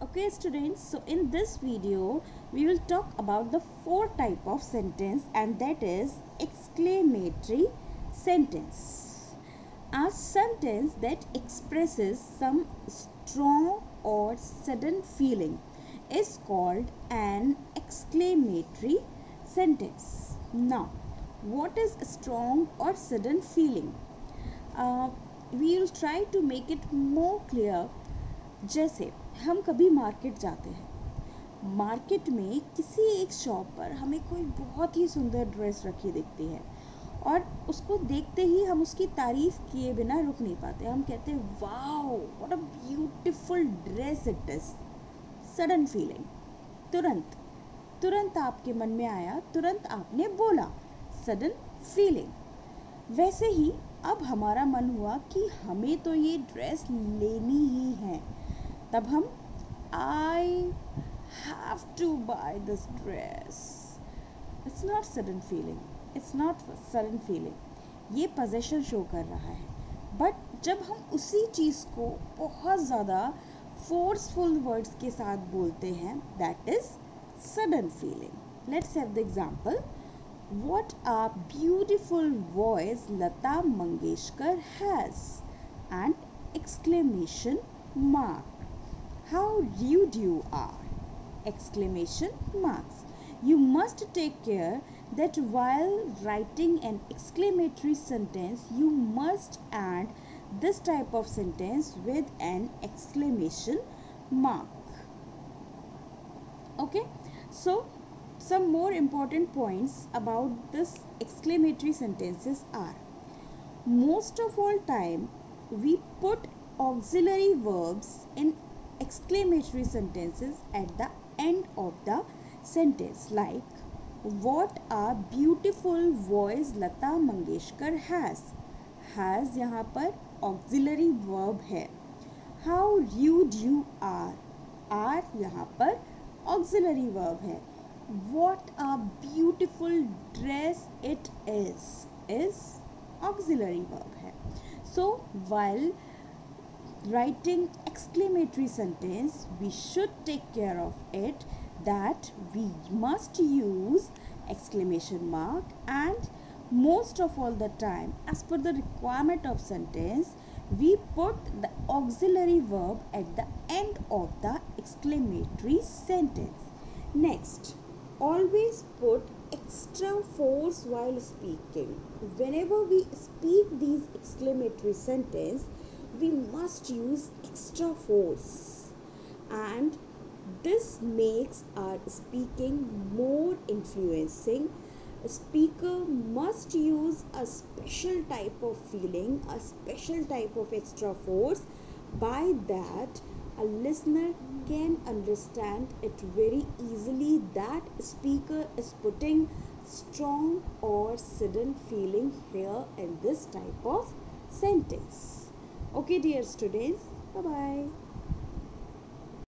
okay students so in this video we will talk about the four type of sentence and that is exclamatory sentence. A sentence that expresses some strong or sudden feeling is called an exclamatory sentence. Now what is strong or sudden feeling? Uh, we will try to make it more clear. जैसे हम कभी market जाते हैं। Market में किसी एक shop पर हमें कोई बहुत ही सुंदर ड्रेस रखी दिखती है और उसको देखते ही हम उसकी तारीफ़ किए बिना रुक नहीं पाते। हम कहते हैं, wow what a beautiful dress it is sudden feeling तुरंत तुरंत आपके मन में आया, तुरंत आपने बोला सडन फीलिंग वैसे ही अब हमारा मन हुआ कि हमें तो ये ड्रेस लेनी ही तब हम I have to buy this dress it's not sudden feeling it's not sudden feeling ये पोजेशन शो कर रहा है। बट जब हम उसी चीज़ को बहुत ज़्यादा फोर्सफुल वर्ड्स के साथ बोलते हैं that is sudden feeling let's have the example What a beautiful voice Lata Mangeshkar has! And exclamation mark. How rude you are! Exclamation marks. You must take care that while writing an exclamatory sentence, you must add this type of sentence with an exclamation mark. Okay, so some more important points about this exclamatory sentences are most of all time we put auxiliary verbs in exclamatory sentences at the end of the sentence, like, what a beautiful voice Lata Mangeshkar has has यहाँ पर auxiliary verb है. How rude you are are यहाँ पर auxiliary verb है. What a beautiful dress it is is auxiliary verb है. So while writing exclamatory sentence we should take care of it that we must use exclamation mark and most of all the time as per the requirement of sentence we put the auxiliary verb at the end of the exclamatory sentence. Next always put extra force while speaking. Whenever we speak these exclamatory sentence we must use extra force. And this makes our speaking more influencing. A speaker must use a special type of feeling a special type of extra force. By that a listener can understand it very easily that speaker is putting strong or sudden feeling here in this type of sentence okay dear students. Bye bye